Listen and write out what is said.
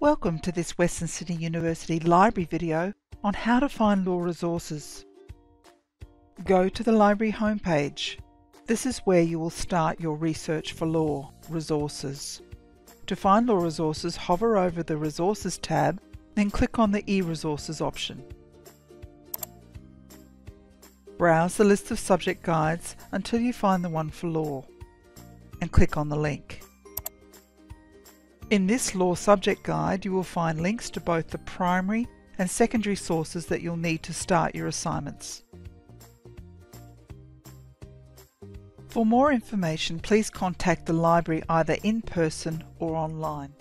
Welcome to this Western Sydney University Library video on how to find law resources. Go to the library homepage. This is where you will start your research for law resources. To find law resources, hover over the Resources tab, then click on the e-resources option. Browse the list of subject guides until you find the one for law, and click on the link. In this law subject guide you will find links to both the primary and secondary sources that you'll need to start your assignments. For more information please contact the library either in person or online.